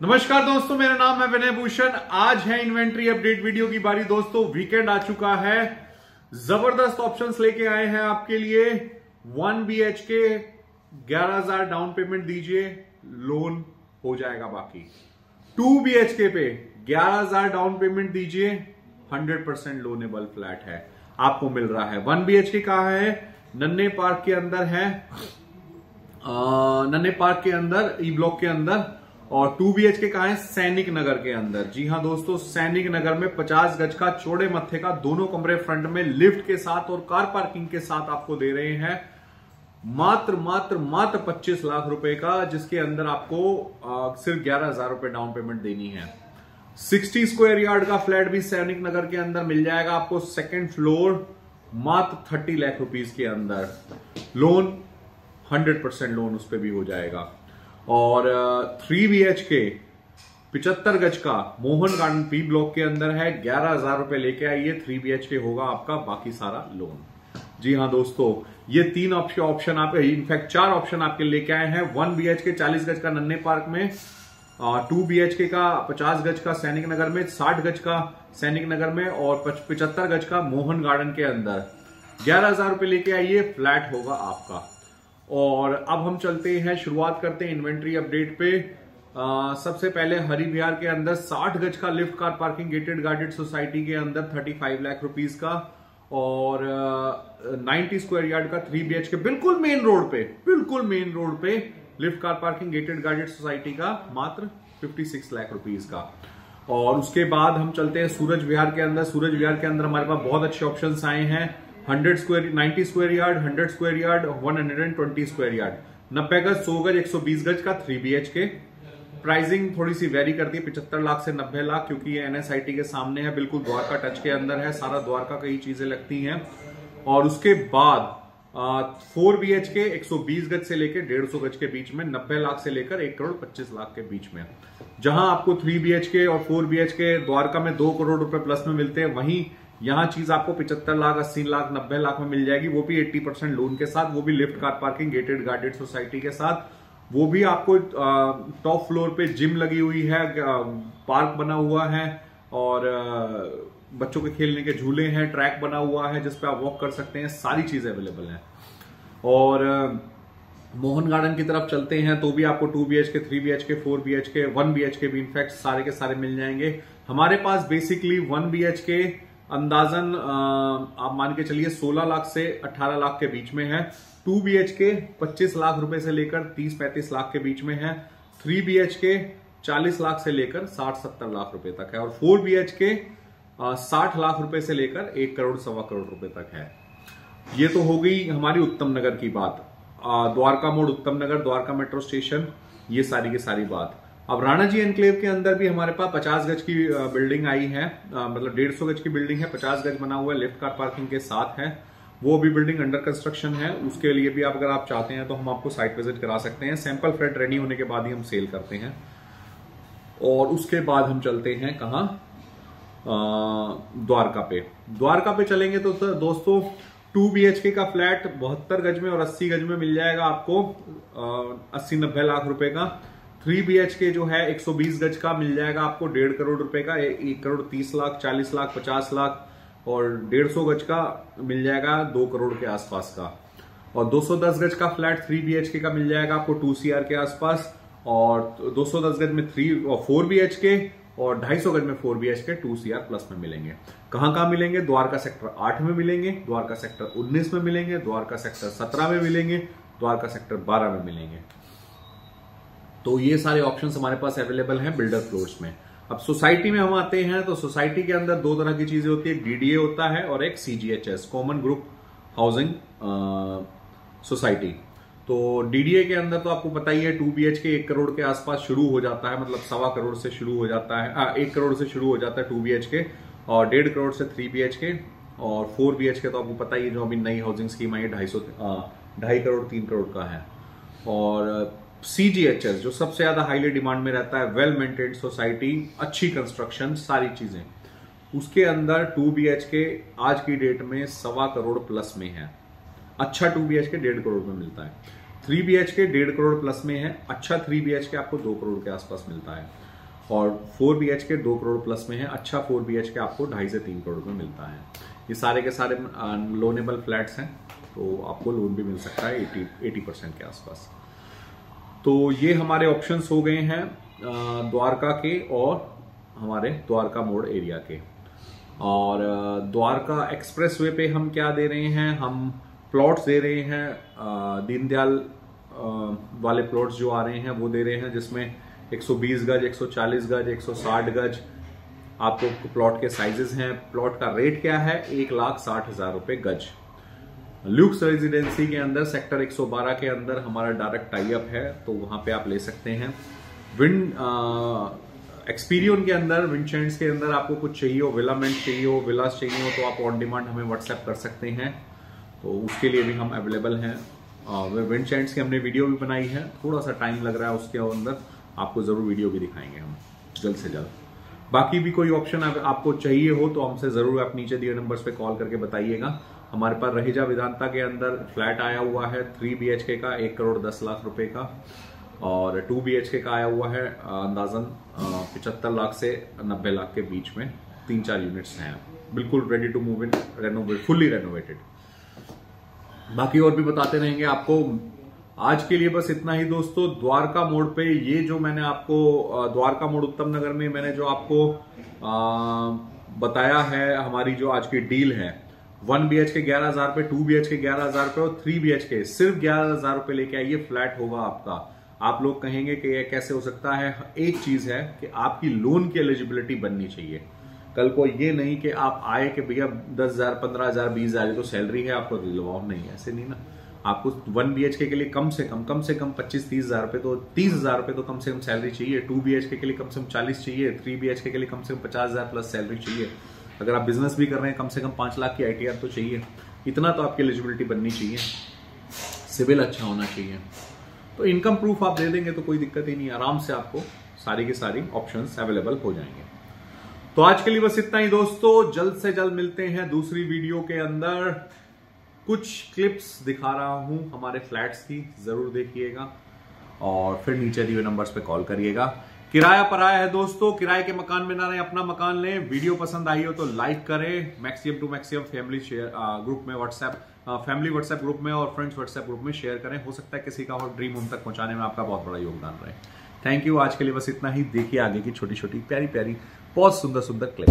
नमस्कार दोस्तों, मेरा नाम है विनय भूषण। आज है इन्वेंट्री अपडेट वीडियो की बारी। दोस्तों वीकेंड आ चुका है। ज़बरदस्त ऑप्शंस लेके आए हैं आपके लिए। वन बी एच के ग्यारह हज़ार डाउन पेमेंट दीजिए। लोन हो जाएगा बाकी। टू बी एच के पे ग्यारह हज़ार डाउन पेमेंट दीजिए। हंड्रेड परसेंट लोनेबल फ्लैट है। आपको मिल रहा है। वन बी एच कहा है? नन्हे पार्क के अंदर है। नन्हे पार्क के अंदर ई ब्लॉक के अंदर। और टू बी एच के कहा है सैनिक नगर के अंदर। जी हाँ दोस्तों, सैनिक नगर में 50 गज का चौड़े मत्थे का दोनों कमरे फ्रंट में लिफ्ट के साथ और कार पार्किंग के साथ आपको दे रहे हैं। मात्र मात्र मात्र 25 लाख रुपए का, जिसके अंदर आपको सिर्फ़ ग्यारह हज़ार रुपए डाउन पेमेंट देनी है। 60 स्क्वायर यार्ड का फ्लैट भी सैनिक नगर के अंदर मिल जाएगा आपको सेकेंड फ्लोर मात्र 30 लाख रुपीज़ के अंदर। लोन 100 परसेंट लोन उस पर भी हो जाएगा। और थ्री बी एच के पिचहत्तर गज का मोहन गार्डन पी ब्लॉक के अंदर है, ग्यारह हज़ार रुपए लेके आइए थ्री बी एच के होगा आपका, बाकी सारा लोन जी हाँ दोस्तों, ये तीन ऑप्शन ऑप्शन आप इनफैक्ट चार ऑप्शन आपके लेके आए हैं. वन बी एच के चालीस गज का नन्हे पार्क में टू बी एच के का पचास गज का सैनिक नगर में, साठ गज का सैनिक नगर में और पिचहत्तर गज का मोहन गार्डन के अंदर. ग्यारह हज़ार रुपए लेके आइए, फ्लैट होगा आपका. और अब हम चलते हैं शुरुआत करते हैं इन्वेंट्री अपडेट पे। आ, सबसे पहले हरी बिहार के अंदर 60 गज का lift car parking gated guarded society के अंदर 35 लाख रुपीस का और आ, 90 स्क्वायर यार्ड का थ्री बी के बिल्कुल मेन रोड पे बिल्कुल मेन रोड पे lift car parking gated guarded society का मात्र 56 लाख रुपीस का। और उसके बाद हम चलते हैं सूरज विहार के अंदर। सूरज विहार के अंदर हमारे पास बहुत अच्छे ऑप्शन आए हैं। Hundred square, ninety square yard, hundred square yard one hundred and twenty square yard. नब्बे गज, सौ गज, एक सौ बीस गज का three B H K. Pricing थोड़ी सी वेरी करती है पिछहत्तर लाख से नब्बे लाख, क्योंकि ये एनएसआईटी के सामने है, बिल्कुल द्वारका टच के अंदर है, सारा द्वारका कई चीज़ें लगती हैं। और उसके बाद फोर बी एच के एक सौ बीस गज से लेकर डेढ़ सौ गज के बीच में, नब्बे लाख से लेकर एक करोड़ पच्चीस लाख के बीच में। जहाँ आपको थ्री बी एच के और फोर बी एच के द्वारका में दो करोड़ रुपए प्लस में मिलते हैं, वहीं यहाँ चीज़ आपको पिछहत्तर लाख, अस्सी लाख, नब्बे लाख में मिल जाएगी, वो भी एट्टी परसेंट लोन के साथ, वो भी lift, car parking gated guarded society के साथ। वो भी आपको टॉप फ्लोर पे जिम लगी हुई है पार्क बना हुआ है, और बच्चों के खेलने के झूले हैं ट्रैक बना हुआ है जिसपे आप वॉक कर सकते हैं, सारी चीज़ें अवेलेबल हैं। और मोहन गार्डन की तरफ़ चलते हैं तो भी आपको two B H K three B H K four B H K one B H K भी इनफैक्ट सारे के सारे मिल जाएँगे। हमारे पास basically one B H K अंदाजन आप मान के चलिए 16 लाख से 18 लाख के बीच में है। टू बी एच के पच्चीस लाख रुपए से लेकर 30-35 लाख के बीच में है। थ्री बी एच के चालीस लाख से लेकर 60-70 लाख रुपए तक है। और फोर बी एच के साठ लाख रुपए से लेकर एक करोड़ सवा करोड़ रुपए तक है। ये तो हो गई हमारी उत्तम नगर की बात। द्वारका मोड़ उत्तम नगर, द्वारका मेट्रो स्टेशन, ये सारी की सारी बात। अब राणा जी एनक्लेव के अंदर भी हमारे पास पचास गज की बिल्डिंग आई है। मतलब डेढ़ सौ गज की बिल्डिंग है, पचास गज बना हुआ है लेफ़्ट कार पार्किंग के साथ है। वो भी बिल्डिंग अंडर कंस्ट्रक्शन है। उसके लिए भी आप अगर आप चाहते हैं तो हम आपको साइट विज़िट करा सकते हैं। सैंपल फ्लैट रेडी होने के बाद ही हम सेल करते हैं। और उसके बाद हम चलते हैं कहा? द्वारका पे। द्वारका पे चलेंगे तो दोस्तों टू बी एच के का फ्लैट बहत्तर गज में और अस्सी गज में मिल जाएगा आपको। अस्सी नब्बे लाख रुपए का। थ्री बी के जो है 120 गज का मिल जाएगा आपको, डेढ़ करोड़ रुपए का एक करोड़ तीस लाख, चालीस लाख, पचास लाख और डेढ़ सौ गज का मिल जाएगा दो करोड़ के आसपास का। और 210 गज का फ्लैट थ्री बी के मिल जाएगा आपको टू सी के आसपास और 210 गज में थ्री, और फोर बी के और 250 गज में four B H K two C plus में मिलेंगे। कहाँ कहाँ मिलेंगे? द्वारका सेक्टर आठ में मिलेंगे, द्वारका सेक्टर उन्नीस में मिलेंगे, द्वारका सेक्टर सत्रह में मिलेंगे, द्वारका सेक्टर बारह में मिलेंगे। तो ये सारे ऑप्शन हमारे पास अवेलेबल हैं बिल्डर फ्लोर्स में। अब सोसाइटी में हम आते हैं तो सोसाइटी के अंदर दो तरह की चीज़ें होती है। डीडीए होता है और एक CGHS common group housing society तो डीडीए के अंदर तो आपको पता ही है टू बीएच के एक करोड़ के आसपास शुरू हो जाता है मतलब सवा करोड़ से शुरू हो जाता है आ, एक करोड़ से शुरू हो जाता है टू बी के और डेढ़ करोड़ से थ्री बी के और फोर बी के तो आपको पता ही है जो अभी नई हाउसिंग स्कीम आई है ढाई सौ ढाई करोड़ तीन करोड़ का है। और सीजीएचएस जो सबसे ज़्यादा हाईली डिमांड में रहता है वेल मेंटेन सोसाइटी अच्छी कंस्ट्रक्शन सारी चीज़ें। उसके अंदर टू बी के आज की डेट में सवा करोड़ प्लस में है। अच्छा टू बी के डेढ़ करोड़ में मिलता है। थ्री बी के डेढ़ करोड़ प्लस में है। अच्छा थ्री बी के आपको दो करोड़ के आसपास मिलता है। और फोर बी के दो करोड़ प्लस में है। अच्छा फोर बी के आपको ढाई से तीन करोड़ में मिलता है। ये सारे के सारे लोनेबल फ्लैट्स हैं तो आपको लोन भी मिल सकता है एटी एटी परसेंट के आसपास। तो ये हमारे ऑप्शंस हो गए हैं द्वारका के और हमारे द्वारका मोड़ एरिया के। और द्वारका एक्सप्रेस वे पे हम क्या दे रहे हैं? हम प्लॉट्स दे रहे हैं दीनदयाल वाले प्लॉट्स जो आ रहे हैं, वो दे रहे हैं, जिसमें 120 गज 140 गज 160 गज आपको प्लॉट के साइजेस हैं। प्लॉट का रेट क्या है? एक लाख साठ हज़ार रुपए गज। ल्यूक्स रेजिडेंसी के अंदर सेक्टर 112 के अंदर हमारा डायरेक्ट टाइप है तो वहाँ पे आप ले सकते हैं। विंड एक्सपीरियन के अंदर विंडशेंड्स के अंदर आपको कुछ चाहिए हो विलामेंट चाहिए हो विलास चाहिए हो तो आप ऑन डिमांड हमें व्हाट्सएप कर सकते हैं। तो उसके लिए भी हम अवेलेबल हैं। विंडशेंड्स की हमने वीडियो भी बनाई है। थोड़ा सा टाइम लग रहा है उसके अंदर। आपको ज़रूर वीडियो भी दिखाएँगे हम, जल्द से जल्द। बाकी भी कोई ऑप्शन आपको चाहिए हो तो हमसे ज़रूर आप नीचे दिए नंबर्स पे कॉल करके बताइएगा। हमारे पास रहेजा विधानता के अंदर फ्लैट आया हुआ है थ्री बी का एक करोड़ दस लाख रुपए का और टू बी का आया हुआ है अंदाजन पिछहत्तर लाख से नब्बे लाख के बीच में तीन चार यूनिट्स हैं। बिल्कुल ready to move in renovate fully renovated बाकी और भी बताते रहेंगे आपको। आज के लिए बस इतना ही दोस्तों। द्वारका मोड़ पे ये जो मैंने आपको द्वारका मोड़ उत्तम नगर में मैंने जो आपको आ, बताया है हमारी जो आज की डील है वन बी एच के ग्यारह हज़ार पे, टू बी एच के ग्यारह हज़ार पे और थ्री बी एच के सिर्फ़ ग्यारह हज़ार रुपए लेके आइए, फ्लैट होगा आपका। आप लोग कहेंगे कि यह कैसे हो सकता है? एक चीज़ है कि आपकी लोन की एलिजिबिलिटी बननी चाहिए। कल को ये नहीं कि आप आए कि भैया दस हज़ार, पंद्रह हज़ार, बीस हज़ार तो सैलरी है, आपको दिलवाओ नहीं ऐसे नहीं ना। आपको वन बी के लिए कम से कम कम से कम पच्चीस तीस हज़ार रुपए तो तीस हज़ार रुपए तो कम से कम सैलरी चाहिए, टू बी के लिए कम से कम चालीस चाहिए, थ्री बी के लिए कम से कम पचास हज़ार प्लस सैलरी चाहिए। अगर आप बिज़नेस भी कर रहे हैं, कम से कम पाँच लाख की आईटीआर तो चाहिए। इतना तो आपकी एलिजिबिलिटी बननी चाहिए। सिविल अच्छा होना चाहिए। तो इनकम प्रूफ आप दे देंगे तो कोई दिक्कत ही नहीं, आराम से आपको सारी की सारी ऑप्शंस अवेलेबल हो जाएँगे। तो आज के लिए बस इतना ही दोस्तों, जल्द से जल्द मिलते हैं दूसरी वीडियो के अंदर। कुछ क्लिप्स दिखा रहा हूँ हमारे फ्लैट्स की, ज़रूर देखिएगा। और फिर नीचे दिए नंबर्स पे कॉल करिएगा। किराया पर आया है दोस्तों, किराए के मकान में ना रहे, अपना मकान लें। वीडियो पसंद आई हो तो लाइक करें। Maximum to maximum family share group में व्हाट्सएप फैमिली व्हाट्सएप ग्रुप में और फ्रेंड्स व्हाट्सएप ग्रुप में शेयर करें। हो सकता है किसी का और ड्रीम होम तक पहुँचाने में आपका बहुत बड़ा योगदान रहे। थैंक यू आज के लिए बस इतना ही। देखिए आगे की छोटी छोटी प्यारी प्यारी, बहुत सुंदर सुंदर क्लिप